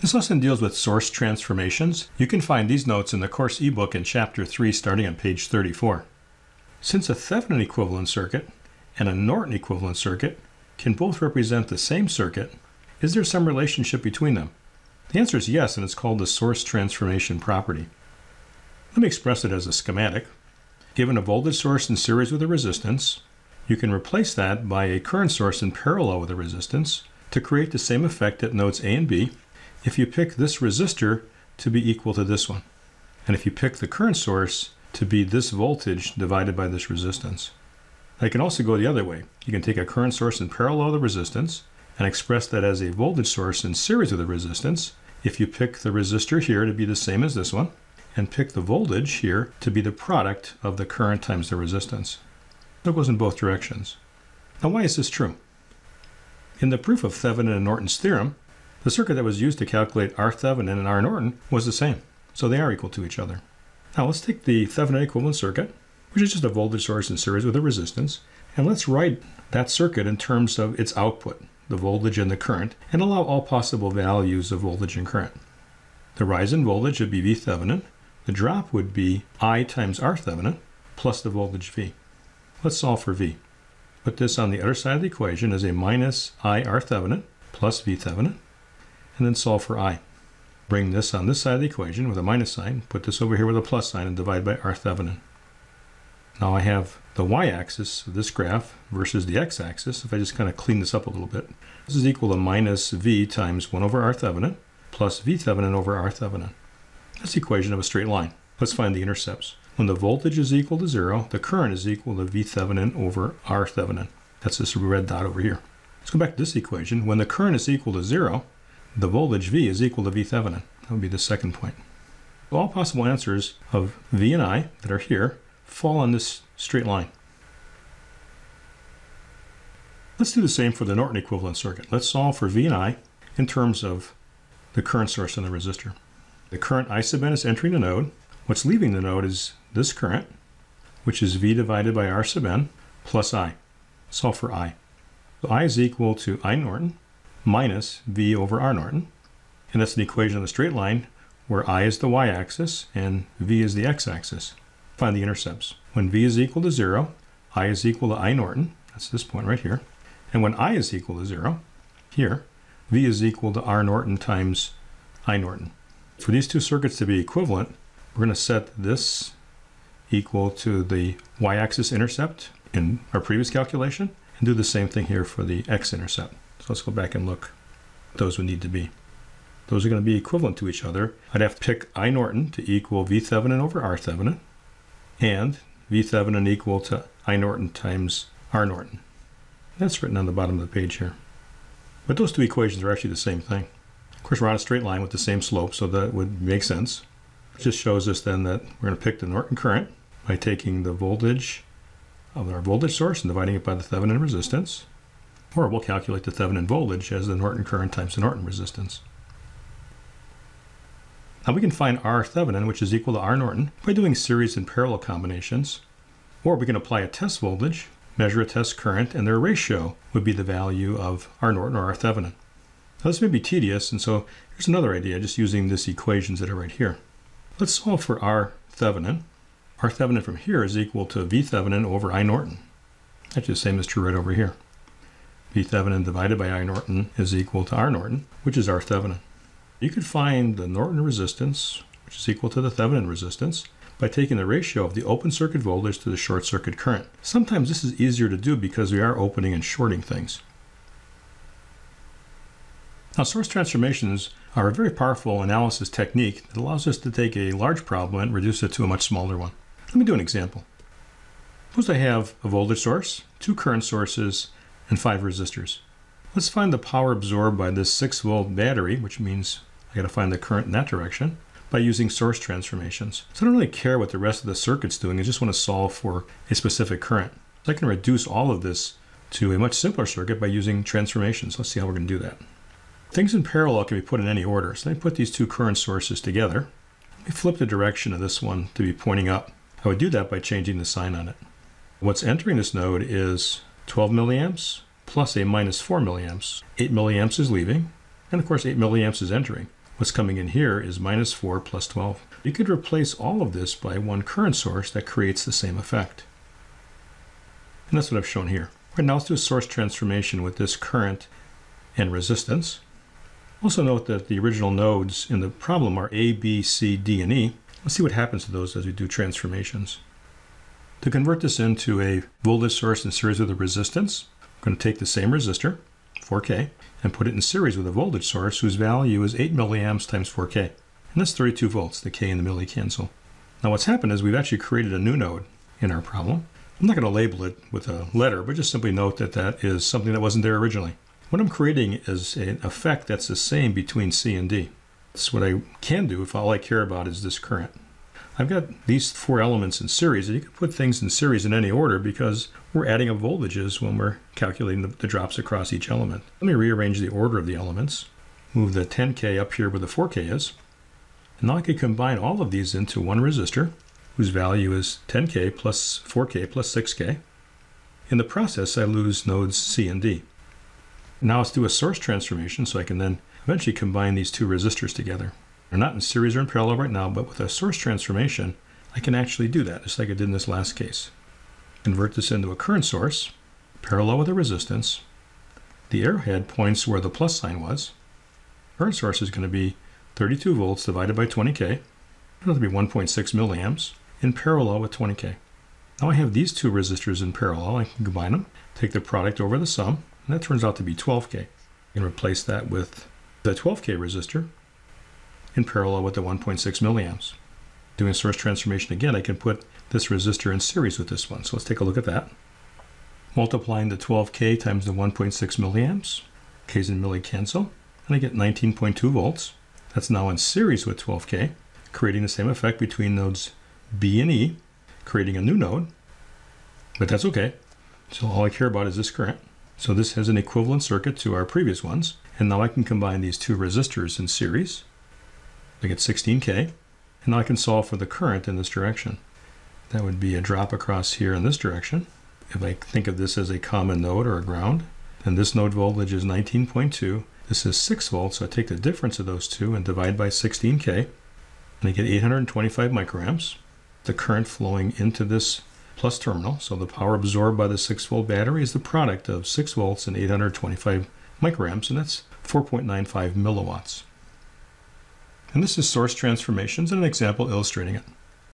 This lesson deals with source transformations. You can find these notes in the course ebook in Chapter 3 starting on page 34. Since a Thevenin equivalent circuit and a Norton equivalent circuit can both represent the same circuit, is there some relationship between them? The answer is yes, and it's called the source transformation property. Let me express it as a schematic. Given a voltage source in series with a resistance, you can replace that by a current source in parallel with a resistance to create the same effect at nodes A and B if you pick this resistor to be equal to this one, and if you pick the current source to be this voltage divided by this resistance. I can also go the other way. You can take a current source in parallel to the resistance and express that as a voltage source in series with the resistance if you pick the resistor here to be the same as this one and pick the voltage here to be the product of the current times the resistance. So it goes in both directions. Now why is this true? In the proof of Thevenin and Norton's theorem, the circuit that was used to calculate R Thevenin and R Norton was the same, so they are equal to each other. Now let's take the Thevenin equivalent circuit, which is just a voltage source in series with a resistance, and let's write that circuit in terms of its output, the voltage and the current, and allow all possible values of voltage and current. The rise in voltage would be V Thevenin, the drop would be I times R Thevenin, plus the voltage V. Let's solve for V. Put this on the other side of the equation as a minus I R Thevenin plus V Thevenin and then solve for i. Bring this on this side of the equation with a minus sign, put this over here with a plus sign, and divide by r Thevenin. Now I have the y-axis of this graph versus the x-axis. If I just kind of clean this up a little bit, this is equal to minus v times 1 over r Thevenin plus v Thevenin over r Thevenin. That's the equation of a straight line. Let's find the intercepts. When the voltage is equal to 0, the current is equal to v Thevenin over r Thevenin. That's this red dot over here. Let's go back to this equation. When the current is equal to 0, the voltage V is equal to V Thevenin. That would be the second point. All possible answers of V and I that are here fall on this straight line. Let's do the same for the Norton equivalent circuit. Let's solve for V and I in terms of the current source and the resistor. The current I sub n is entering the node. What's leaving the node is this current, which is V divided by R sub n plus I. Solve for I. So I is equal to I Norton minus V over R Norton. And that's the equation of the straight line where I is the y-axis and V is the x-axis. Find the intercepts. When V is equal to 0, I is equal to I Norton. That's this point right here. And when I is equal to 0, here, V is equal to R Norton times I Norton. For these two circuits to be equivalent, we're going to set this equal to the y-axis intercept in our previous calculation and do the same thing here for the x-intercept. Let's go back and look those would need to be. Those are going to be equivalent to each other. I'd have to pick I Norton to equal V Thevenin over R Thevenin and V Thevenin equal to I Norton times R Norton. That's written on the bottom of the page here. But those two equations are actually the same thing. Of course, we're on a straight line with the same slope, so that would make sense. It just shows us then that we're going to pick the Norton current by taking the voltage of our voltage source and dividing it by the Thevenin resistance. Or we'll calculate the Thevenin voltage as the Norton current times the Norton resistance. Now we can find R Thevenin, which is equal to R Norton, by doing series and parallel combinations. Or we can apply a test voltage, measure a test current, and their ratio would be the value of R Norton or R Thevenin. Now this may be tedious, and so here's another idea, just using these equations that are right here. Let's solve for R Thevenin. R Thevenin from here is equal to V Thevenin over I Norton. Actually the same is true right over here. V Thevenin divided by I Norton is equal to R Norton, which is R Thevenin. You could find the Norton resistance, which is equal to the Thevenin resistance, by taking the ratio of the open circuit voltage to the short circuit current. Sometimes this is easier to do because we are opening and shorting things. Now, source transformations are a very powerful analysis technique that allows us to take a large problem and reduce it to a much smaller one. Let me do an example. Suppose I have a voltage source, two current sources, and five resistors. Let's find the power absorbed by this 6 volt battery, which means I got to find the current in that direction, by using source transformations. So I don't really care what the rest of the circuit's doing, I just want to solve for a specific current. So I can reduce all of this to a much simpler circuit by using transformations. Let's see how we're to do that. Things in parallel can be put in any order. So let me put these two current sources together. Let me flip the direction of this one to be pointing up. I would do that by changing the sign on it. What's entering this node is 12 milliamps plus a minus 4 milliamps. 8 milliamps is leaving, and of course 8 milliamps is entering. What's coming in here is minus 4 plus 12. You could replace all of this by one current source that creates the same effect. And that's what I've shown here. Right, now let's do a source transformation with this current and resistance. Also note that the original nodes in the problem are A, B, C, D, and E. Let's see what happens to those as we do transformations. To convert this into a voltage source in series with a resistance, I'm going to take the same resistor, 4K, and put it in series with a voltage source whose value is 8 milliamps times 4K. And that's 32 volts. The K and the milli cancel. Now what's happened is we've actually created a new node in our problem. I'm not going to label it with a letter, but just simply note that that is something that wasn't there originally. What I'm creating is an effect that's the same between C and D. That's what I can do if all I care about is this current. I've got these four elements in series, and you can put things in series in any order because we're adding up voltages when we're calculating the, the drops across each element. Let me rearrange the order of the elements. Move the 10K up here where the 4K is. And now I can combine all of these into one resistor whose value is 10K plus 4K plus 6K. In the process, I lose nodes C and D. Now let's do a source transformation so I can then eventually combine these two resistors together. They're not in series or in parallel right now, but with a source transformation, I can actually do that, just like I did in this last case. Convert this into a current source, parallel with a resistance. The arrowhead points where the plus sign was. Current source is going to be 32 volts divided by 20K. It'll be 1.6 milliamps in parallel with 20K. Now I have these two resistors in parallel. I can combine them, take the product over the sum, and that turns out to be 12K. I can replace that with the 12K resistor in parallel with the 1.6 milliamps. Doing source transformation again, I can put this resistor in series with this one. So let's take a look at that. Multiplying the 12K times the 1.6 milliamps, K's and milli cancel, and I get 19.2 volts. That's now in series with 12K, creating the same effect between nodes B and E, creating a new node, but that's okay. So all I care about is this current. So this has an equivalent circuit to our previous ones. And now I can combine these two resistors in series. I get 16K. And I can solve for the current in this direction. That would be a drop across here in this direction. If I think of this as a common node or a ground, then this node voltage is 19.2. This is 6 volts, so I take the difference of those two and divide by 16K. And I get 825 microamps. The current flowing into this plus terminal. So the power absorbed by the 6 volt battery is the product of 6 volts and 825 microamps, and that's 4.95 milliwatts. And this is source transformations and an example illustrating it.